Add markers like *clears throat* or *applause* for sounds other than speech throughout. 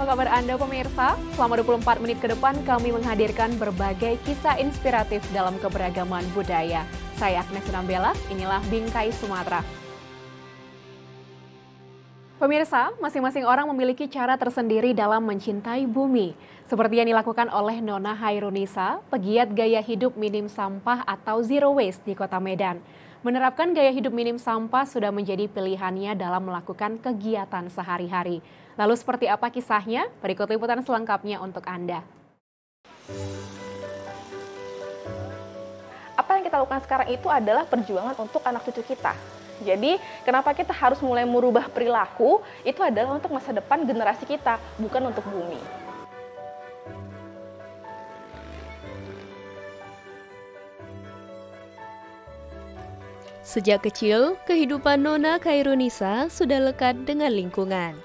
Apa kabar Anda pemirsa? Selama 24 menit ke depan kami menghadirkan berbagai kisah inspiratif dalam keberagaman budaya. Saya Agnes Nambela, inilah Bingkai Sumatera. Pemirsa, masing-masing orang memiliki cara tersendiri dalam mencintai bumi. Seperti yang dilakukan oleh Nona Hairunisa, pegiat gaya hidup minim sampah atau zero waste di kota Medan. Menerapkan gaya hidup minim sampah sudah menjadi pilihannya dalam melakukan kegiatan sehari-hari. Lalu seperti apa kisahnya? Berikut liputan selengkapnya untuk Anda. Apa yang kita lakukan sekarang itu adalah perjuangan untuk anak cucu kita. Jadi, kenapa kita harus mulai merubah perilaku? Itu adalah untuk masa depan generasi kita, bukan untuk bumi. Sejak kecil, kehidupan Nona Kairunisa sudah lekat dengan lingkungan.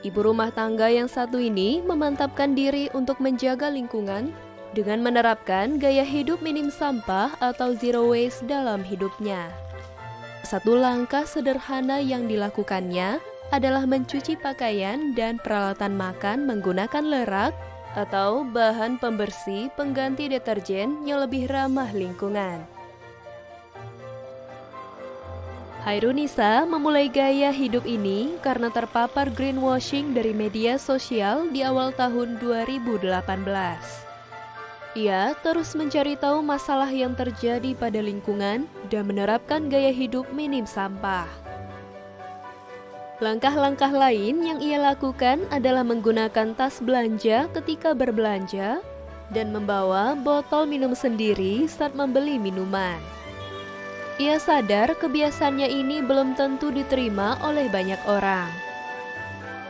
Ibu rumah tangga yang satu ini memantapkan diri untuk menjaga lingkungan dengan menerapkan gaya hidup minim sampah atau zero waste dalam hidupnya. Satu langkah sederhana yang dilakukannya adalah mencuci pakaian dan peralatan makan menggunakan lerak atau bahan pembersih pengganti deterjen yang lebih ramah lingkungan. Hairunisa memulai gaya hidup ini karena terpapar greenwashing dari media sosial di awal tahun 2018. Ia terus mencari tahu masalah yang terjadi pada lingkungan dan menerapkan gaya hidup minim sampah. Langkah-langkah lain yang ia lakukan adalah menggunakan tas belanja ketika berbelanja dan membawa botol minum sendiri saat membeli minuman. Ia sadar kebiasaannya ini belum tentu diterima oleh banyak orang.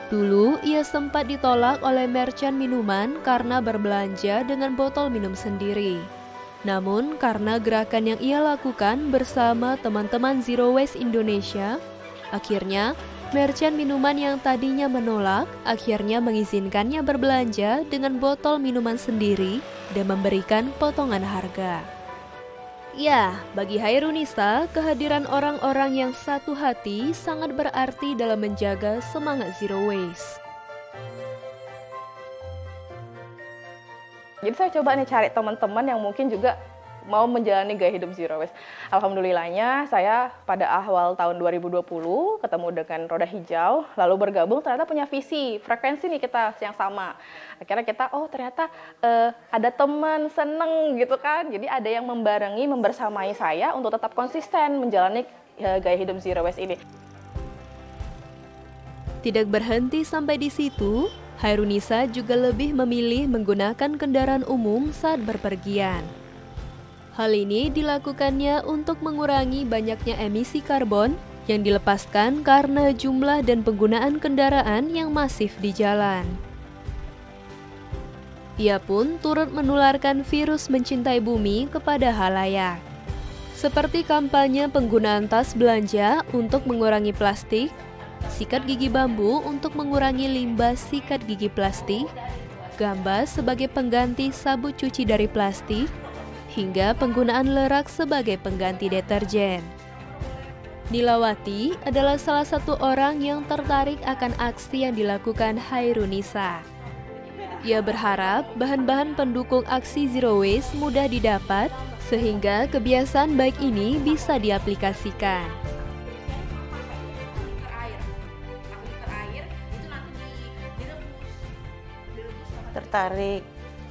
Dulu, ia sempat ditolak oleh merchant minuman karena berbelanja dengan botol minum sendiri. Namun, karena gerakan yang ia lakukan bersama teman-teman Zero Waste Indonesia, akhirnya merchant minuman yang tadinya menolak akhirnya mengizinkannya berbelanja dengan botol minuman sendiri dan memberikan potongan harga. Ya, bagi Hairunisa, kehadiran orang-orang yang satu hati sangat berarti dalam menjaga semangat zero waste. Jadi saya coba nih cari teman-teman yang mungkin juga mau menjalani gaya hidup zero waste. Alhamdulillahnya saya pada awal tahun 2020 ketemu dengan Roda Hijau, lalu bergabung ternyata punya visi, frekuensi nih kita yang sama. Akhirnya kita, oh ternyata uh, ada teman seneng gitu kan, jadi ada yang membarengi, membersamai saya untuk tetap konsisten menjalani uh, gaya hidup zero waste ini. Tidak berhenti sampai di situ, Hairunisa juga lebih memilih menggunakan kendaraan umum saat berpergian. Hal ini dilakukannya untuk mengurangi banyaknya emisi karbon yang dilepaskan karena jumlah dan penggunaan kendaraan yang masif di jalan. Ia pun turut menularkan virus mencintai bumi kepada halayak. Seperti kampanye penggunaan tas belanja untuk mengurangi plastik, sikat gigi bambu untuk mengurangi limbah sikat gigi plastik, gambas sebagai pengganti sabut cuci dari plastik, hingga penggunaan lerak sebagai pengganti deterjen. Nilawati adalah salah satu orang yang tertarik akan aksi yang dilakukan Hairunisa. Ia berharap bahan-bahan pendukung aksi zero waste mudah didapat sehingga kebiasaan baik ini bisa diaplikasikan. Tertarik,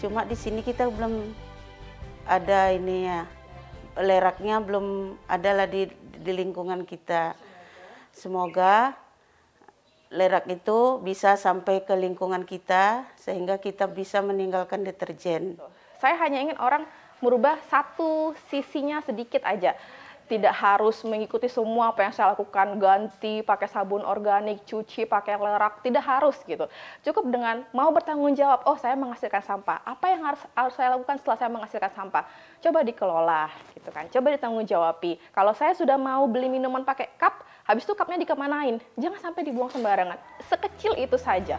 cuma di sini kita belum ada ini ya leraknya belum ada lah di, di lingkungan kita. Semoga lerak itu bisa sampai ke lingkungan kita sehingga kita bisa meninggalkan deterjen. Saya hanya ingin orang merubah satu sisinya sedikit aja tidak harus mengikuti semua apa yang saya lakukan, ganti pakai sabun organik, cuci pakai lerak, tidak harus gitu. Cukup dengan mau bertanggung jawab, oh saya menghasilkan sampah, apa yang harus, harus saya lakukan setelah saya menghasilkan sampah? Coba dikelola gitu kan, coba ditanggung jawabi. Kalau saya sudah mau beli minuman pakai cup, habis itu cupnya dikemanain? Jangan sampai dibuang sembarangan, sekecil itu saja.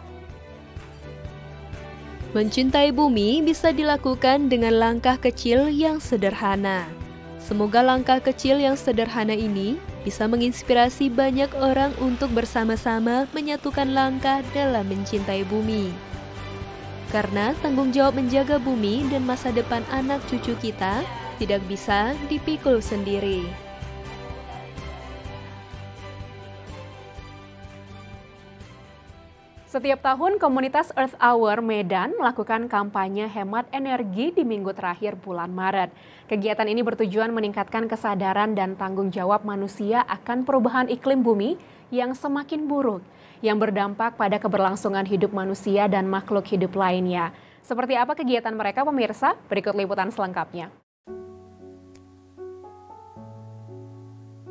Mencintai bumi bisa dilakukan dengan langkah kecil yang sederhana. Semoga langkah kecil yang sederhana ini bisa menginspirasi banyak orang untuk bersama-sama menyatukan langkah dalam mencintai bumi. Karena tanggung jawab menjaga bumi dan masa depan anak cucu kita tidak bisa dipikul sendiri. Setiap tahun, komunitas Earth Hour Medan melakukan kampanye hemat energi di minggu terakhir bulan Maret. Kegiatan ini bertujuan meningkatkan kesadaran dan tanggung jawab manusia akan perubahan iklim bumi yang semakin buruk, yang berdampak pada keberlangsungan hidup manusia dan makhluk hidup lainnya. Seperti apa kegiatan mereka pemirsa? Berikut liputan selengkapnya.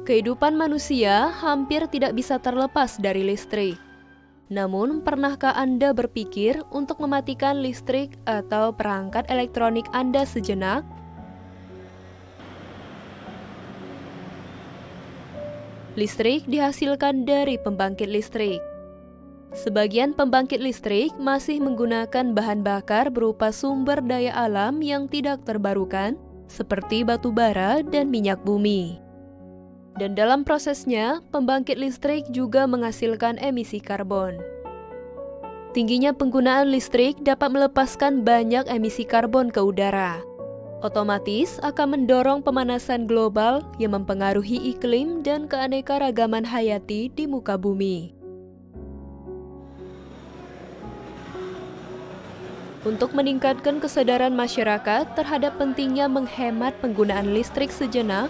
Kehidupan manusia hampir tidak bisa terlepas dari listrik. Namun, pernahkah Anda berpikir untuk mematikan listrik atau perangkat elektronik Anda sejenak? Listrik dihasilkan dari pembangkit listrik. Sebagian pembangkit listrik masih menggunakan bahan bakar berupa sumber daya alam yang tidak terbarukan, seperti batu bara dan minyak bumi. Dan dalam prosesnya, pembangkit listrik juga menghasilkan emisi karbon. Tingginya penggunaan listrik dapat melepaskan banyak emisi karbon ke udara. Otomatis akan mendorong pemanasan global yang mempengaruhi iklim dan keanekaragaman hayati di muka bumi. Untuk meningkatkan kesadaran masyarakat terhadap pentingnya menghemat penggunaan listrik sejenak,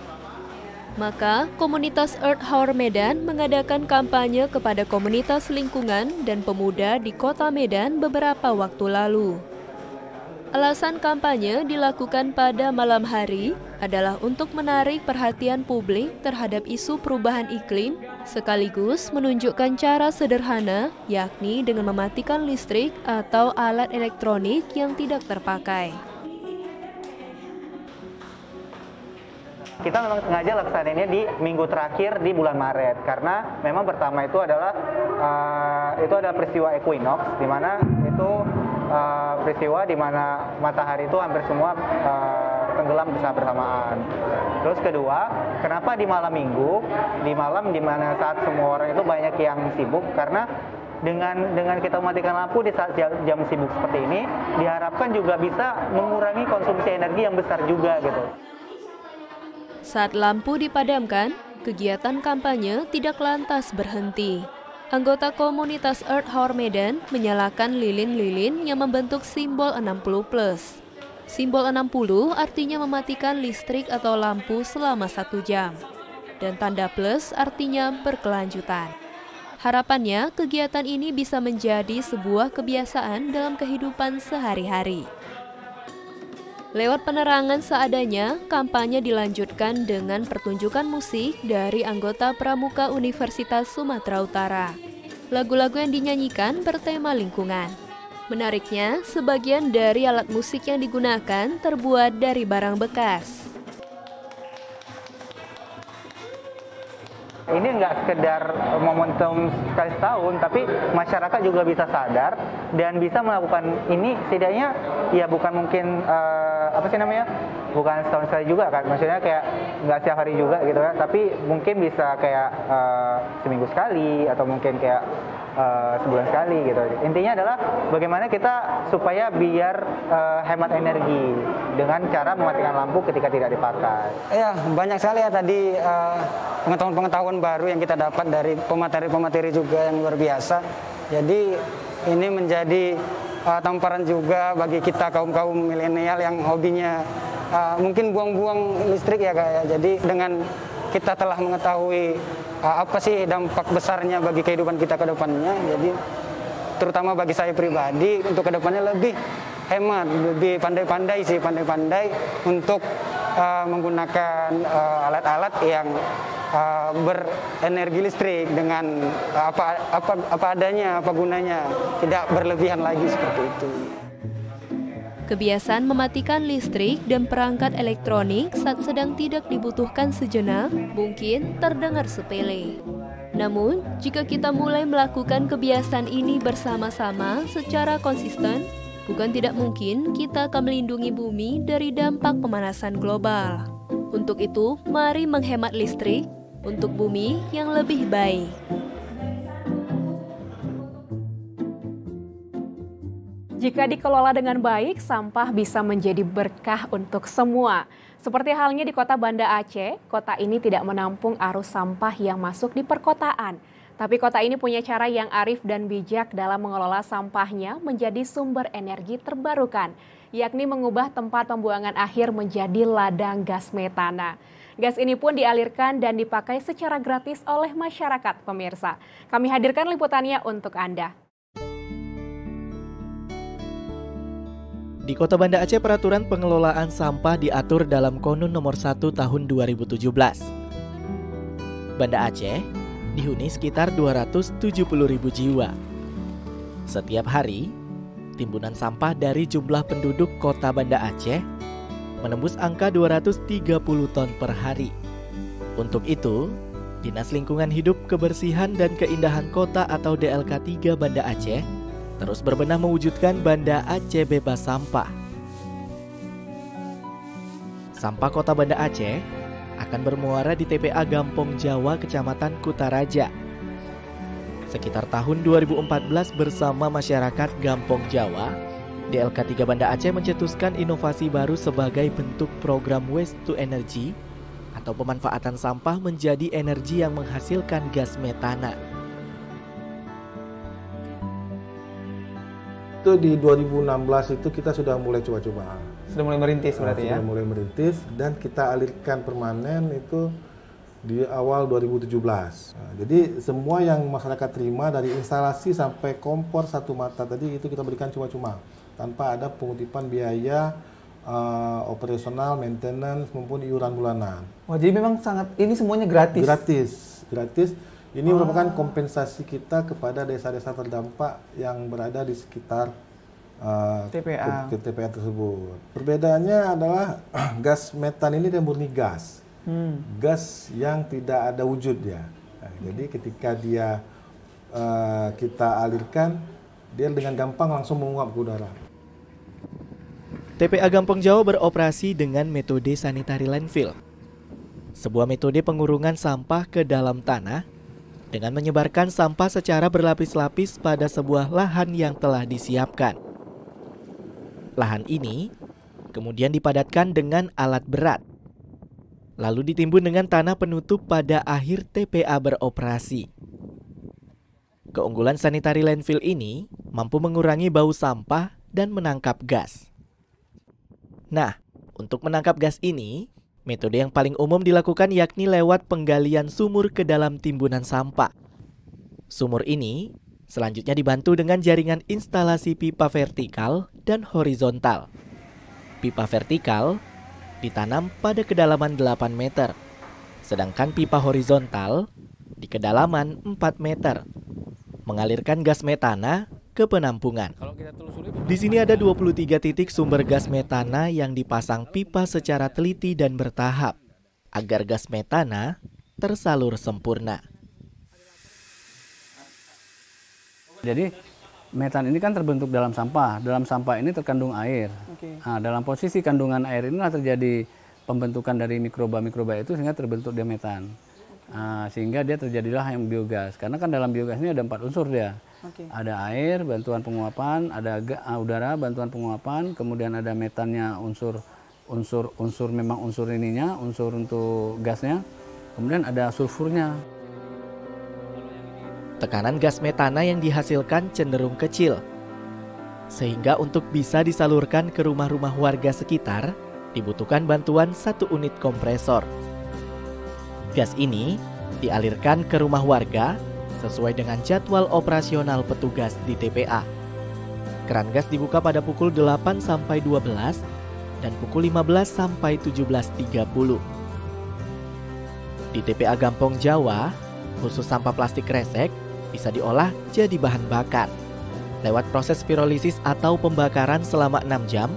maka, komunitas Earth Hour Medan mengadakan kampanye kepada komunitas lingkungan dan pemuda di kota Medan beberapa waktu lalu. Alasan kampanye dilakukan pada malam hari adalah untuk menarik perhatian publik terhadap isu perubahan iklim, sekaligus menunjukkan cara sederhana, yakni dengan mematikan listrik atau alat elektronik yang tidak terpakai. Kita memang sengaja laksanainnya di minggu terakhir di bulan Maret karena memang pertama itu adalah uh, itu ada peristiwa equinox di mana itu uh, peristiwa di mana matahari itu hampir semua uh, tenggelam bersama bersamaan. Terus kedua, kenapa di malam minggu, di malam di mana saat semua orang itu banyak yang sibuk karena dengan dengan kita mematikan lampu di saat jam, jam sibuk seperti ini diharapkan juga bisa mengurangi konsumsi energi yang besar juga gitu. Saat lampu dipadamkan, kegiatan kampanye tidak lantas berhenti. Anggota komunitas Earth Hour Medan menyalakan lilin-lilin yang membentuk simbol 60+. Plus. Simbol 60 artinya mematikan listrik atau lampu selama satu jam. Dan tanda plus artinya berkelanjutan. Harapannya, kegiatan ini bisa menjadi sebuah kebiasaan dalam kehidupan sehari-hari. Lewat penerangan seadanya, kampanye dilanjutkan dengan pertunjukan musik dari anggota Pramuka Universitas Sumatera Utara. Lagu-lagu yang dinyanyikan bertema lingkungan. Menariknya, sebagian dari alat musik yang digunakan terbuat dari barang bekas. Ini nggak sekedar momentum sekali setahun, tapi masyarakat juga bisa sadar dan bisa melakukan ini. Setidaknya ya bukan mungkin uh, apa sih namanya? Bukan setahun sekali juga kan maksudnya kayak nggak setiap hari juga gitu kan tapi mungkin bisa kayak uh, seminggu sekali atau mungkin kayak uh, sebulan sekali gitu intinya adalah bagaimana kita supaya biar uh, hemat energi dengan cara mematikan lampu ketika tidak dipakai ya banyak sekali ya tadi pengetahuan-pengetahuan baru yang kita dapat dari pemateri-pemateri juga yang luar biasa jadi ini menjadi uh, tamparan juga bagi kita kaum-kaum milenial yang hobinya uh, mungkin buang-buang listrik ya kayak. Ya. Jadi dengan kita telah mengetahui uh, apa sih dampak besarnya bagi kehidupan kita ke depannya. Jadi terutama bagi saya pribadi untuk ke depannya lebih hemat, lebih pandai-pandai sih, pandai-pandai untuk uh, menggunakan alat-alat uh, yang uh, berenergi listrik dengan apa apa apa adanya, apa gunanya, tidak berlebihan lagi seperti itu. Kebiasaan mematikan listrik dan perangkat elektronik saat sedang tidak dibutuhkan sejenak mungkin terdengar sepele. Namun, jika kita mulai melakukan kebiasaan ini bersama-sama secara konsisten, bukan tidak mungkin kita akan melindungi bumi dari dampak pemanasan global. Untuk itu, mari menghemat listrik untuk bumi yang lebih baik. Jika dikelola dengan baik, sampah bisa menjadi berkah untuk semua. Seperti halnya di kota Banda Aceh, kota ini tidak menampung arus sampah yang masuk di perkotaan. Tapi kota ini punya cara yang arif dan bijak dalam mengelola sampahnya menjadi sumber energi terbarukan, yakni mengubah tempat pembuangan akhir menjadi ladang gas metana. Gas ini pun dialirkan dan dipakai secara gratis oleh masyarakat pemirsa. Kami hadirkan liputannya untuk Anda. Di Kota Banda Aceh peraturan pengelolaan sampah diatur dalam Konun nomor 1 tahun 2017. Banda Aceh dihuni sekitar 270 ribu jiwa. Setiap hari, timbunan sampah dari jumlah penduduk kota Banda Aceh menembus angka 230 ton per hari. Untuk itu, Dinas Lingkungan Hidup, Kebersihan dan Keindahan Kota atau DLK 3 Banda Aceh terus berbenah mewujudkan Banda Aceh bebas sampah. Sampah kota Banda Aceh akan bermuara di TPA Gampong Jawa, Kecamatan Kutaraja. Sekitar tahun 2014 bersama masyarakat Gampong Jawa, DLK 3 Banda Aceh mencetuskan inovasi baru sebagai bentuk program Waste to Energy atau pemanfaatan sampah menjadi energi yang menghasilkan gas metana. Itu di 2016 itu kita sudah mulai coba-coba. Sudah mulai merintis berarti sudah ya? mulai merintis dan kita alirkan permanen itu di awal 2017. Nah, jadi semua yang masyarakat terima dari instalasi sampai kompor satu mata tadi itu kita berikan cuma-cuma tanpa ada pengutipan biaya uh, operasional, maintenance maupun iuran bulanan. Wah, jadi memang sangat ini semuanya gratis. Gratis, gratis. Ini oh. merupakan kompensasi kita kepada desa-desa terdampak yang berada di sekitar uh, TPA. Ke, TPA tersebut. Perbedaannya adalah *clears throat* gas metan ini dia murni gas, hmm. gas yang tidak ada wujud ya. Nah, hmm. Jadi ketika dia uh, kita alirkan, dia dengan gampang langsung menguap ke udara. TPA Gampong Jawa beroperasi dengan metode sanitary landfill. Sebuah metode pengurungan sampah ke dalam tanah dengan menyebarkan sampah secara berlapis-lapis pada sebuah lahan yang telah disiapkan. Lahan ini kemudian dipadatkan dengan alat berat, lalu ditimbun dengan tanah penutup pada akhir TPA beroperasi. Keunggulan sanitary landfill ini mampu mengurangi bau sampah dan menangkap gas. Nah, untuk menangkap gas ini, Metode yang paling umum dilakukan yakni lewat penggalian sumur ke dalam timbunan sampah. Sumur ini selanjutnya dibantu dengan jaringan instalasi pipa vertikal dan horizontal. Pipa vertikal ditanam pada kedalaman 8 meter, sedangkan pipa horizontal di kedalaman 4 meter, mengalirkan gas metana ke penampungan. Di sini ada 23 titik sumber gas metana yang dipasang pipa secara teliti dan bertahap agar gas metana tersalur sempurna. Jadi metan ini kan terbentuk dalam sampah. Dalam sampah ini terkandung air. Okay. Nah, dalam posisi kandungan air inilah terjadi pembentukan dari mikroba-mikroba itu sehingga terbentuk dia metan. Nah, sehingga dia terjadilah yang biogas. Karena kan dalam biogas ini ada empat unsur dia. Okay. Ada air, bantuan penguapan, ada uh, udara, bantuan penguapan, kemudian ada metannya unsur unsur unsur memang unsur ininya, unsur untuk gasnya. Kemudian ada sulfurnya. Tekanan gas metana yang dihasilkan cenderung kecil. Sehingga untuk bisa disalurkan ke rumah-rumah warga sekitar, dibutuhkan bantuan satu unit kompresor. Gas ini dialirkan ke rumah warga sesuai dengan jadwal operasional petugas di TPA. Keran gas dibuka pada pukul 8 sampai 12 dan pukul 15 sampai 17.30. Di TPA Gampong Jawa, khusus sampah plastik kresek bisa diolah jadi bahan bakar. Lewat proses pirolisis atau pembakaran selama 6 jam,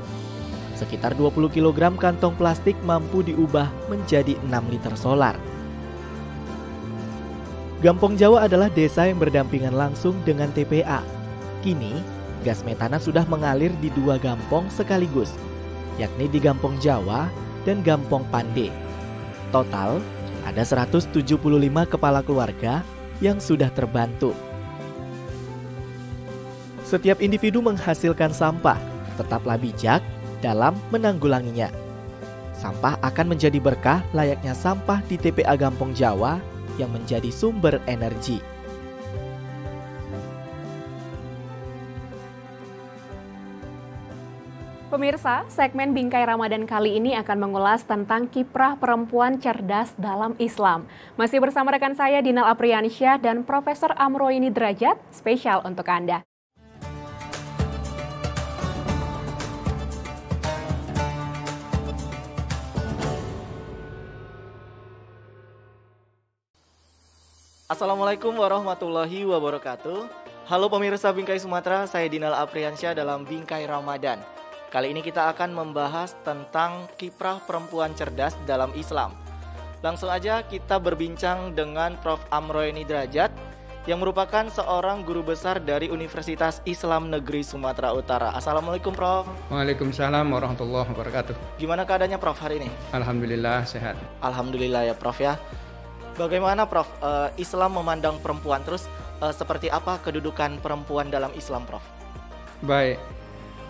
sekitar 20 kg kantong plastik mampu diubah menjadi 6 liter solar. Gampong Jawa adalah desa yang berdampingan langsung dengan TPA. Kini, gas metana sudah mengalir di dua gampong sekaligus, yakni di Gampong Jawa dan Gampong Pande. Total, ada 175 kepala keluarga yang sudah terbantu. Setiap individu menghasilkan sampah, tetaplah bijak dalam menanggulanginya. Sampah akan menjadi berkah layaknya sampah di TPA Gampong Jawa yang menjadi sumber energi. Pemirsa, segmen Bingkai Ramadan kali ini akan mengulas tentang kiprah perempuan cerdas dalam Islam. Masih bersama rekan saya Dinal Apriansyah dan Profesor Amroini Derajat, spesial untuk Anda. Assalamualaikum warahmatullahi wabarakatuh. Halo pemirsa Bingkai Sumatera, saya Dinal Apriansyah dalam Bingkai Ramadan. Kali ini kita akan membahas tentang kiprah perempuan cerdas dalam Islam. Langsung aja kita berbincang dengan Prof. Amroeni Derajat yang merupakan seorang guru besar dari Universitas Islam Negeri Sumatera Utara. Assalamualaikum Prof. Waalaikumsalam warahmatullahi wabarakatuh. Gimana keadaannya Prof hari ini? Alhamdulillah sehat. Alhamdulillah ya Prof ya. Bagaimana Prof uh, Islam memandang perempuan terus uh, seperti apa kedudukan perempuan dalam Islam Prof? Baik,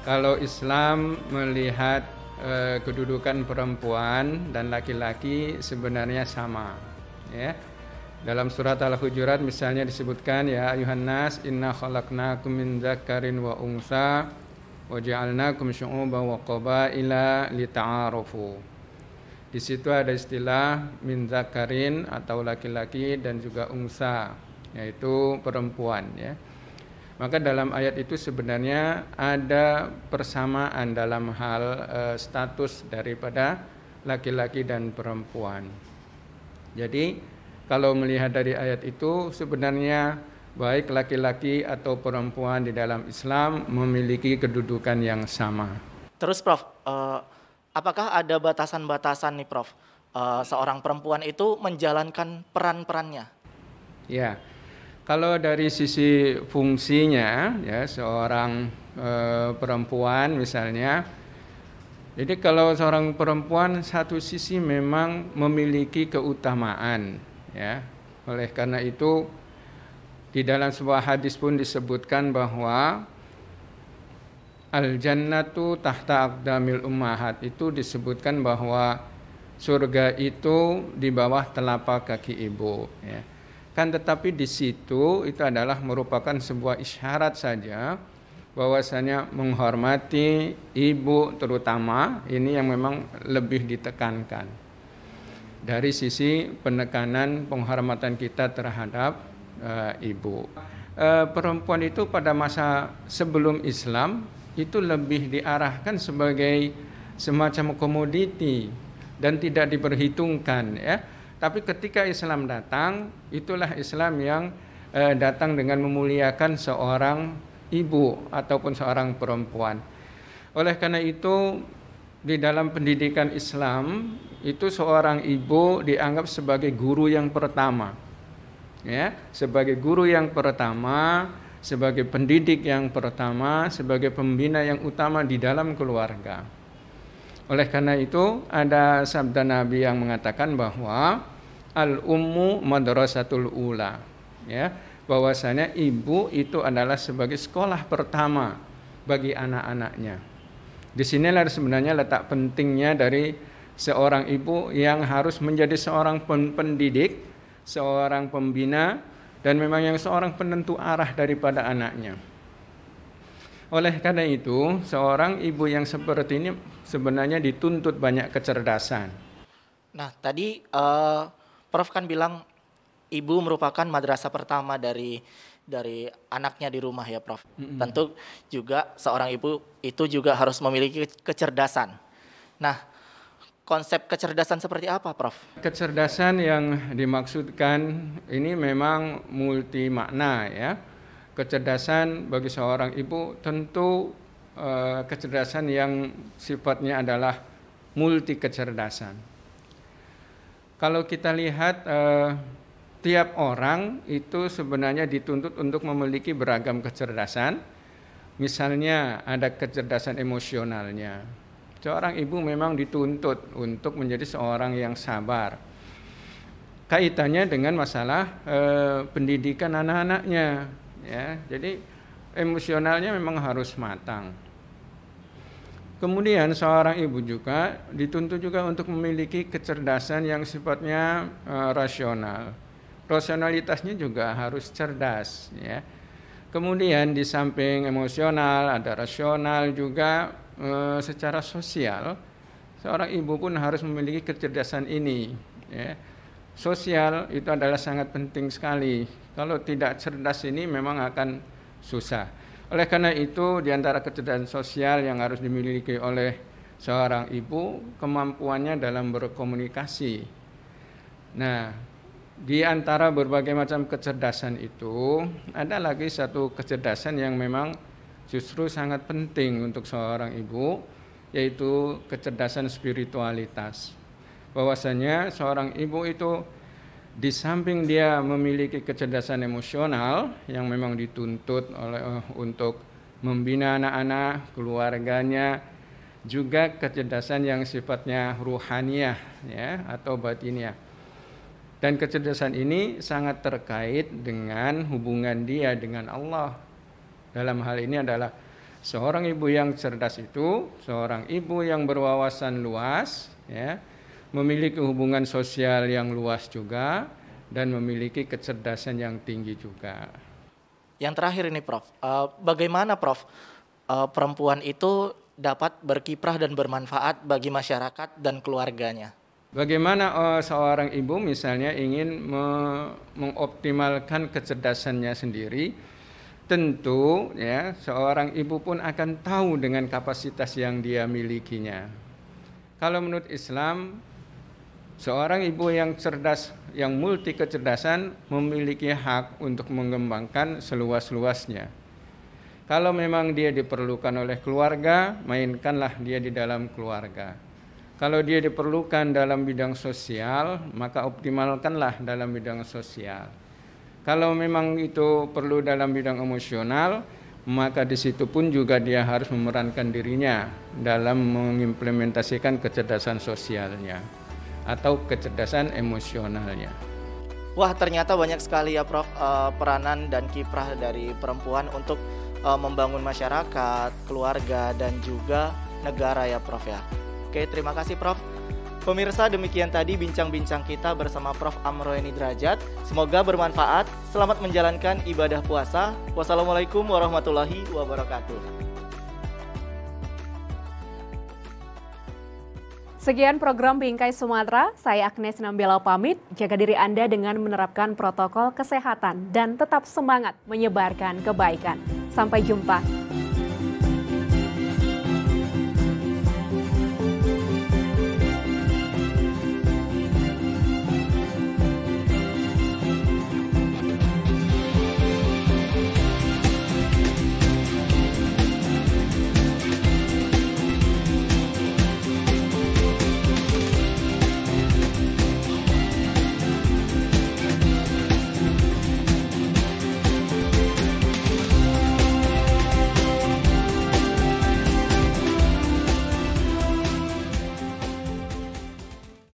kalau Islam melihat eh, kedudukan perempuan dan laki-laki sebenarnya sama ya dalam surat Al-Hujurat misalnya disebutkan ya ayuhan nas inna khalaqnakum min dzakarin wa unsa wa ja'alnakum syu'uban wa qabaila lita'arufu. Di situ ada istilah min zakarin atau laki-laki dan juga unsa yaitu perempuan ya. Maka dalam ayat itu sebenarnya ada persamaan dalam hal e, status daripada laki-laki dan perempuan. Jadi kalau melihat dari ayat itu sebenarnya baik laki-laki atau perempuan di dalam Islam memiliki kedudukan yang sama. Terus Prof, e, apakah ada batasan-batasan nih Prof? E, seorang perempuan itu menjalankan peran-perannya? Ya. Kalau dari sisi fungsinya, ya seorang e, perempuan misalnya, jadi kalau seorang perempuan satu sisi memang memiliki keutamaan, ya. Oleh karena itu di dalam sebuah hadis pun disebutkan bahwa al jannatu tahta aqdamil ummahat itu disebutkan bahwa surga itu di bawah telapak kaki ibu, ya. Kan tetapi di situ itu adalah merupakan sebuah isyarat saja bahwasanya menghormati ibu terutama ini yang memang lebih ditekankan. Dari sisi penekanan penghormatan kita terhadap uh, ibu. Uh, perempuan itu pada masa sebelum Islam itu lebih diarahkan sebagai semacam komoditi dan tidak diperhitungkan ya tapi ketika Islam datang, itulah Islam yang eh, datang dengan memuliakan seorang ibu ataupun seorang perempuan. Oleh karena itu, di dalam pendidikan Islam itu seorang ibu dianggap sebagai guru yang pertama. Ya, sebagai guru yang pertama, sebagai pendidik yang pertama, sebagai pembina yang utama di dalam keluarga. Oleh karena itu ada sabda Nabi yang mengatakan bahwa al ummu madrasatul ula ya bahwasanya ibu itu adalah sebagai sekolah pertama bagi anak-anaknya. Di sinilah sebenarnya letak pentingnya dari seorang ibu yang harus menjadi seorang pendidik, seorang pembina, dan memang yang seorang penentu arah daripada anaknya. Oleh karena itu, seorang ibu yang seperti ini sebenarnya dituntut banyak kecerdasan. Nah, tadi uh, Prof kan bilang ibu merupakan madrasah pertama dari dari anaknya di rumah ya, Prof. Mm-hmm. Tentu juga seorang ibu itu juga harus memiliki kecerdasan. Nah, konsep kecerdasan seperti apa, Prof? Kecerdasan yang dimaksudkan ini memang multi makna ya kecerdasan bagi seorang ibu tentu uh, kecerdasan yang sifatnya adalah multi kecerdasan. Kalau kita lihat uh, tiap orang itu sebenarnya dituntut untuk memiliki beragam kecerdasan. Misalnya ada kecerdasan emosionalnya. Seorang ibu memang dituntut untuk menjadi seorang yang sabar. kaitannya dengan masalah eh, pendidikan anak-anaknya ya. Jadi emosionalnya memang harus matang. Kemudian seorang ibu juga dituntut juga untuk memiliki kecerdasan yang sifatnya eh, rasional. Rasionalitasnya juga harus cerdas ya. Kemudian di samping emosional ada rasional juga eh, secara sosial seorang ibu pun harus memiliki kecerdasan ini ya sosial itu adalah sangat penting sekali. Kalau tidak cerdas ini memang akan susah. Oleh karena itu, di antara kecerdasan sosial yang harus dimiliki oleh seorang ibu, kemampuannya dalam berkomunikasi. Nah, di antara berbagai macam kecerdasan itu, ada lagi satu kecerdasan yang memang justru sangat penting untuk seorang ibu, yaitu kecerdasan spiritualitas bahwasanya seorang ibu itu di samping dia memiliki kecerdasan emosional yang memang dituntut oleh uh, untuk membina anak-anak, keluarganya, juga kecerdasan yang sifatnya ruhaniah ya atau batiniah. Dan kecerdasan ini sangat terkait dengan hubungan dia dengan Allah. Dalam hal ini adalah seorang ibu yang cerdas itu, seorang ibu yang berwawasan luas ya, memiliki hubungan sosial yang luas juga dan memiliki kecerdasan yang tinggi juga. Yang terakhir ini Prof, uh, bagaimana Prof uh, perempuan itu dapat berkiprah dan bermanfaat bagi masyarakat dan keluarganya? Bagaimana uh, seorang ibu misalnya ingin me mengoptimalkan kecerdasannya sendiri, tentu ya seorang ibu pun akan tahu dengan kapasitas yang dia milikinya. Kalau menurut Islam Seorang ibu yang cerdas, yang multi kecerdasan memiliki hak untuk mengembangkan seluas-luasnya. Kalau memang dia diperlukan oleh keluarga, mainkanlah dia di dalam keluarga. Kalau dia diperlukan dalam bidang sosial, maka optimalkanlah dalam bidang sosial. Kalau memang itu perlu dalam bidang emosional, maka di situ pun juga dia harus memerankan dirinya dalam mengimplementasikan kecerdasan sosialnya atau kecerdasan emosionalnya. Wah, ternyata banyak sekali ya Prof uh, peranan dan kiprah dari perempuan untuk uh, membangun masyarakat, keluarga dan juga negara ya Prof ya. Oke, terima kasih Prof. Pemirsa, demikian tadi bincang-bincang kita bersama Prof. Amroeni Derajat. Semoga bermanfaat. Selamat menjalankan ibadah puasa. Wassalamualaikum warahmatullahi wabarakatuh. Sekian program Bingkai Sumatera, saya Agnes Nambela pamit, jaga diri Anda dengan menerapkan protokol kesehatan dan tetap semangat menyebarkan kebaikan. Sampai jumpa.